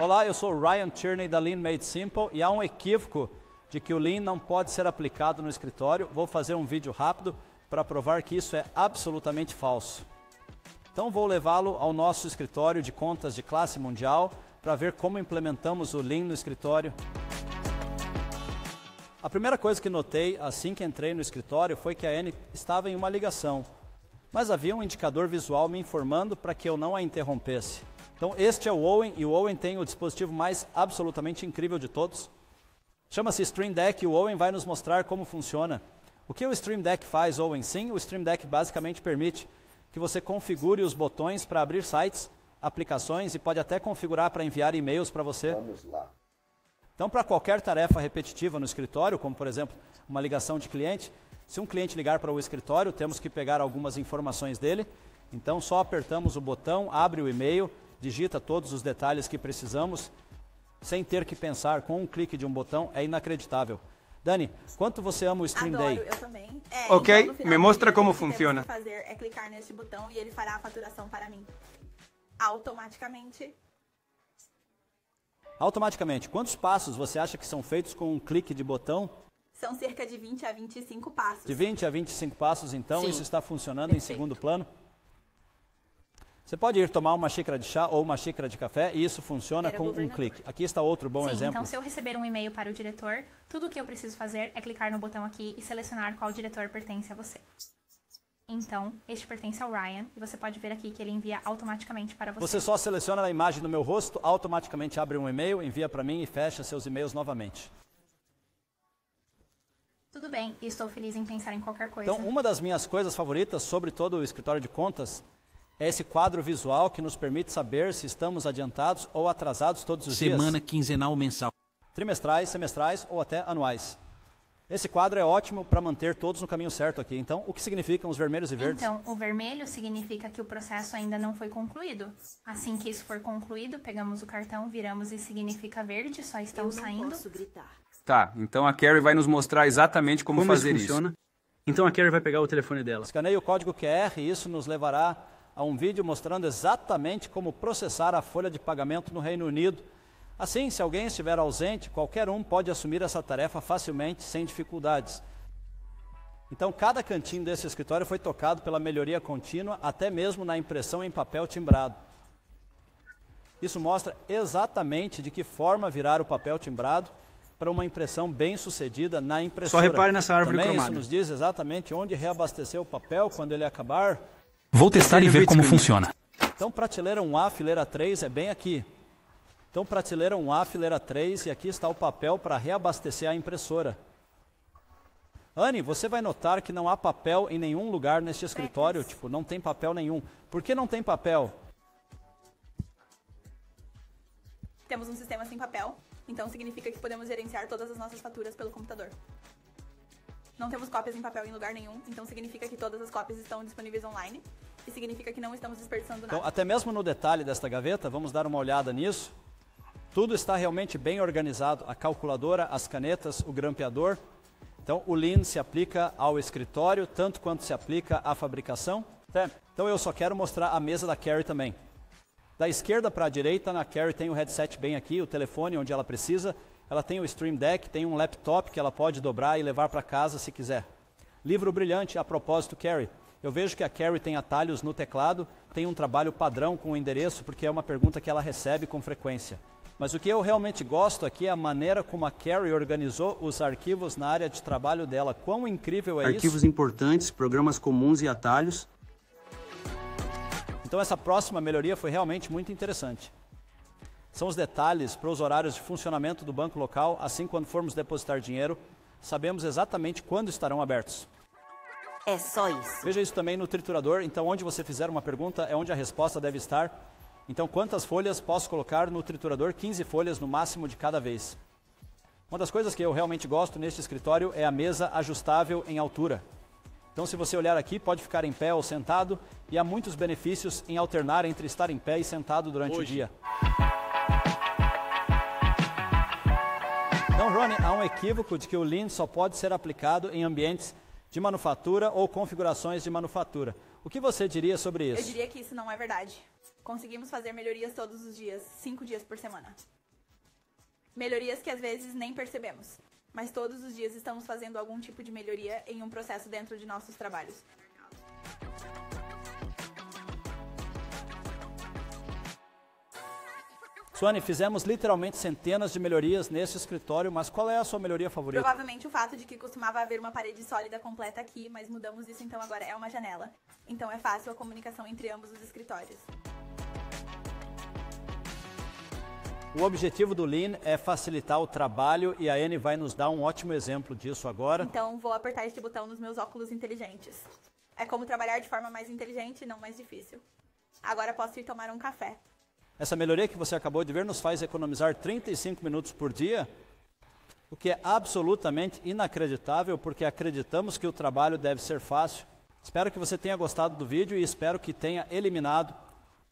Olá, eu sou Ryan Tierney da Lean Made Simple e há um equívoco de que o Lean não pode ser aplicado no escritório. Vou fazer um vídeo rápido para provar que isso é absolutamente falso. Então vou levá-lo ao nosso escritório de contas de classe mundial para ver como implementamos o Lean no escritório. A primeira coisa que notei assim que entrei no escritório foi que a Anne estava em uma ligação, mas havia um indicador visual me informando para que eu não a interrompesse. Então este é o Owen e o Owen tem o dispositivo mais absolutamente incrível de todos. Chama-se Stream Deck e o Owen vai nos mostrar como funciona. O que o Stream Deck faz, Owen? Sim, o Stream Deck basicamente permite que você configure os botões para abrir sites, aplicações e pode até configurar para enviar e-mails para você. Vamos lá. Então, para qualquer tarefa repetitiva no escritório, como por exemplo uma ligação de cliente, se um cliente ligar para o escritório, temos que pegar algumas informações dele. Então, só apertamos o botão, abre o e-mail, digita todos os detalhes que precisamos, sem ter que pensar com um clique de um botão, é inacreditável. Dani, quanto você ama o Stream Adoro, Day? eu também. É, Ok, então, final me mostra dia, como o que funciona. fazer é clicar neste botão e ele fará a faturação para mim. Automaticamente. Automaticamente, quantos passos você acha que são feitos com um clique de botão? São cerca de 20 a 25 passos. De 20 a 25 passos, então, Sim. isso está funcionando em Perfeito. segundo plano. Você pode ir tomar uma xícara de chá ou uma xícara de café e isso funciona Era com um clique. Aqui está outro bom Sim, exemplo. então se eu receber um e-mail para o diretor, tudo o que eu preciso fazer é clicar no botão aqui e selecionar qual diretor pertence a você. Então, este pertence ao Ryan e você pode ver aqui que ele envia automaticamente para você. Você só seleciona a imagem do meu rosto, automaticamente abre um e-mail, envia para mim e fecha seus e-mails novamente. Tudo bem, estou feliz em pensar em qualquer coisa. Então, uma das minhas coisas favoritas sobre todo o escritório de contas é esse quadro visual que nos permite saber se estamos adiantados ou atrasados todos os Semana dias, quinzenal mensal. trimestrais, semestrais ou até anuais. Esse quadro é ótimo para manter todos no caminho certo aqui. Então, o que significam os vermelhos e verdes? Então, o vermelho significa que o processo ainda não foi concluído. Assim que isso for concluído, pegamos o cartão, viramos e significa verde, só estão saindo. Tá, então a Carrie vai nos mostrar exatamente como, Como fazer isso isso. funciona? Então a Carrie vai pegar o telefone dela. Escaneie o código QR e isso nos levará a um vídeo mostrando exatamente como processar a folha de pagamento no Reino Unido. Assim, se alguém estiver ausente, qualquer um pode assumir essa tarefa facilmente, sem dificuldades. Então, cada cantinho desse escritório foi tocado pela melhoria contínua, até mesmo na impressão em papel timbrado. Isso mostra exatamente de que forma virar o papel timbrado para uma impressão bem sucedida na impressora. repare nessa árvore Também cromada. isso nos diz exatamente onde reabastecer o papel quando ele acabar. Vou testar e ver como funciona. Então, prateleira 1A, fileira 3 é bem aqui. Então, prateleira 1A, fileira 3, e aqui está o papel para reabastecer a impressora. Anne, você vai notar que não há papel em nenhum lugar neste escritório, tipo, não tem papel nenhum. Por que não tem papel? Temos um sistema sem papel, então significa que podemos gerenciar todas as nossas faturas pelo computador. Não temos cópias em papel em lugar nenhum, então significa que todas as cópias estão disponíveis online e significa que não estamos desperdiçando nada. Então, até mesmo no detalhe desta gaveta, vamos dar uma olhada nisso. Tudo está realmente bem organizado: a calculadora, as canetas, o grampeador. Então, o Lean se aplica ao escritório tanto quanto se aplica à fabricação. Então, eu só quero mostrar a mesa da Carrie também. Da esquerda para a direita, na Carrie tem o headset bem aqui, o telefone onde ela precisa. Ela tem o Stream Deck, tem um laptop que ela pode dobrar e levar para casa se quiser. Livro brilhante, a propósito, Carrie. Eu vejo que a Carrie tem atalhos no teclado, tem um trabalho padrão com o endereço, porque é uma pergunta que ela recebe com frequência. Mas o que eu realmente gosto aqui é a maneira como a Carrie organizou os arquivos na área de trabalho dela. Quão incrível é Arquivos isso? importantes, programas comuns e atalhos. Então essa próxima melhoria foi realmente muito interessante. São os detalhes para os horários de funcionamento do banco local, assim quando formos depositar dinheiro, sabemos exatamente quando estarão abertos. É só isso. Veja isso também no triturador, então onde você fizer uma pergunta é onde a resposta deve estar. Então quantas folhas posso colocar no triturador? 15 folhas no máximo de cada vez. Uma das coisas que eu realmente gosto neste escritório é a mesa ajustável em altura. Então, se você olhar aqui, pode ficar em pé ou sentado, e há muitos benefícios em alternar entre estar em pé e sentado durante o dia. Há um equívoco de que o Lean só pode ser aplicado em ambientes de manufatura ou configurações de manufatura. O que você diria sobre Eu isso? diria que isso não é verdade. Conseguimos fazer melhorias todos os dias, cinco dias por semana. Melhorias que às vezes nem percebemos, mas todos os dias estamos fazendo algum tipo de melhoria em um processo dentro de nossos trabalhos. Suane, fizemos literalmente centenas de melhorias nesse escritório, mas qual é a sua melhoria favorita? Provavelmente o fato de que costumava haver uma parede sólida completa aqui, mas mudamos isso então agora é uma janela. Então é fácil a comunicação entre ambos os escritórios. O objetivo do Lean é facilitar o trabalho e a Anne vai nos dar um ótimo exemplo disso agora. Então vou apertar este botão nos meus óculos inteligentes. É como trabalhar de forma mais inteligente e não mais difícil. Agora posso ir tomar um café. Essa melhoria que você acabou de ver nos faz economizar 35 minutos por dia, o que é absolutamente inacreditável, porque acreditamos que o trabalho deve ser fácil. Espero que você tenha gostado do vídeo e espero que tenha eliminado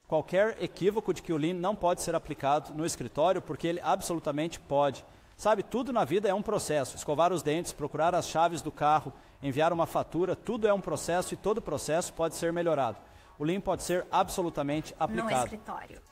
qualquer equívoco de que o Lean não pode ser aplicado no escritório, porque ele absolutamente pode. Sabe, tudo na vida é um processo. Escovar os dentes, procurar as chaves do carro, enviar uma fatura, tudo é um processo e todo processo pode ser melhorado. O Lean pode ser absolutamente aplicado. No escritório.